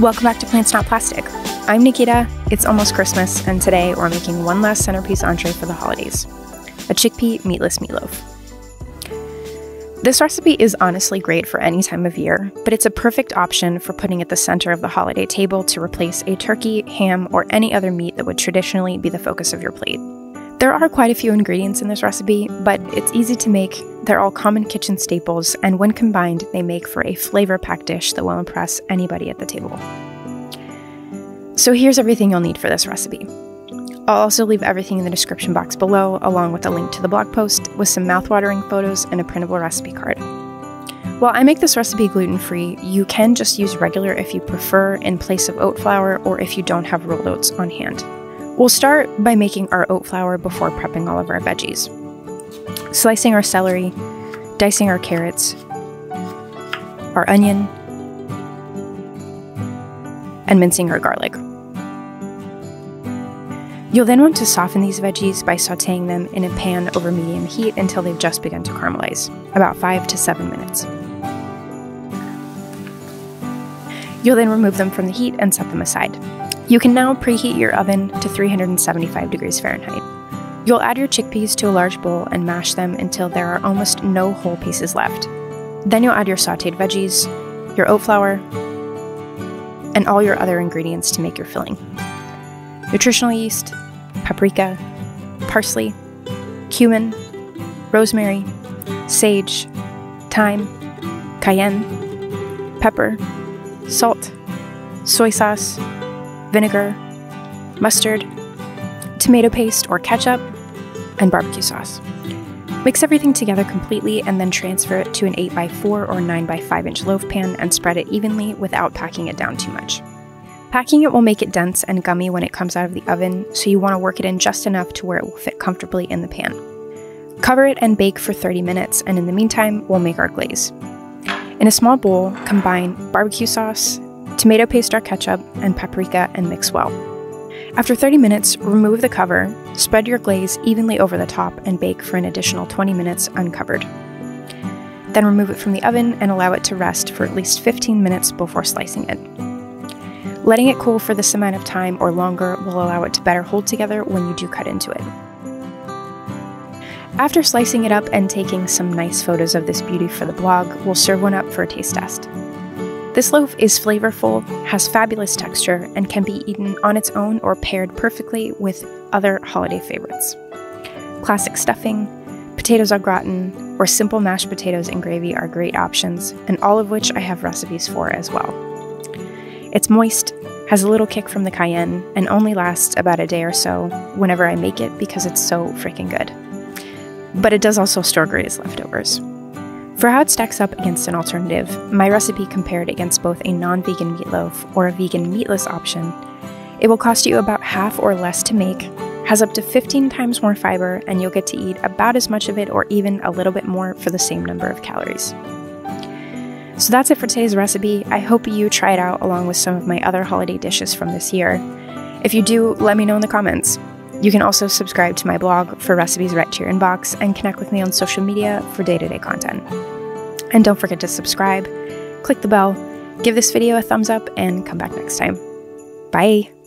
Welcome back to Plants Not Plastic. I'm Nikita, it's almost Christmas, and today we're making one last centerpiece entree for the holidays a chickpea meatless meatloaf. This recipe is honestly great for any time of year, but it's a perfect option for putting at the center of the holiday table to replace a turkey, ham, or any other meat that would traditionally be the focus of your plate. There are quite a few ingredients in this recipe, but it's easy to make. They're all common kitchen staples, and when combined, they make for a flavor packed dish that will impress anybody at the table. So here's everything you'll need for this recipe. I'll also leave everything in the description box below, along with a link to the blog post with some mouthwatering photos and a printable recipe card. While I make this recipe gluten free, you can just use regular if you prefer in place of oat flour or if you don't have rolled oats on hand. We'll start by making our oat flour before prepping all of our veggies. Slicing our celery, dicing our carrots, our onion, and mincing our garlic. You'll then want to soften these veggies by sauteing them in a pan over medium heat until they've just begun to caramelize, about 5 to 7 minutes. You'll then remove them from the heat and set them aside. You can now preheat your oven to 375 degrees Fahrenheit. You'll add your chickpeas to a large bowl and mash them until there are almost no whole pieces left. Then you'll add your sauteed veggies, your oat flour, and all your other ingredients to make your filling. Nutritional yeast, paprika, parsley, cumin, rosemary, sage, thyme, cayenne, pepper, salt, soy sauce, vinegar, mustard, tomato paste or ketchup, and barbecue sauce. Mix everything together completely and then transfer it to an 8x4 or 9x5 inch loaf pan and spread it evenly without packing it down too much. Packing it will make it dense and gummy when it comes out of the oven, so you want to work it in just enough to where it will fit comfortably in the pan. Cover it and bake for 30 minutes, and in the meantime, we'll make our glaze. In a small bowl, combine barbecue sauce, tomato paste or ketchup, and paprika and mix well. After 30 minutes, remove the cover, spread your glaze evenly over the top, and bake for an additional 20 minutes uncovered. Then remove it from the oven and allow it to rest for at least 15 minutes before slicing it. Letting it cool for this amount of time or longer will allow it to better hold together when you do cut into it. After slicing it up and taking some nice photos of this beauty for the blog, we'll serve one up for a taste test. This loaf is flavorful, has fabulous texture, and can be eaten on its own or paired perfectly with other holiday favorites. Classic stuffing, potatoes au gratin, or simple mashed potatoes and gravy are great options, and all of which I have recipes for as well. It's moist, has a little kick from the cayenne, and only lasts about a day or so whenever I make it because it's so freaking good. But it does also store great as leftovers. For how it stacks up against an alternative, my recipe compared against both a non vegan meatloaf or a vegan meatless option. It will cost you about half or less to make, has up to 15 times more fiber, and you'll get to eat about as much of it or even a little bit more for the same number of calories. So that's it for today's recipe. I hope you try it out along with some of my other holiday dishes from this year. If you do, let me know in the comments. You can also subscribe to my blog for recipes right to your inbox and connect with me on social media for day to day content. And don't forget to subscribe, click the bell, give this video a thumbs up, and come back next time. Bye!